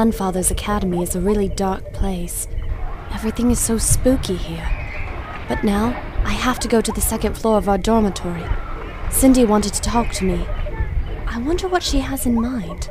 grandfather's academy is a really dark place. Everything is so spooky here. But now, I have to go to the second floor of our dormitory. Cindy wanted to talk to me. I wonder what she has in mind.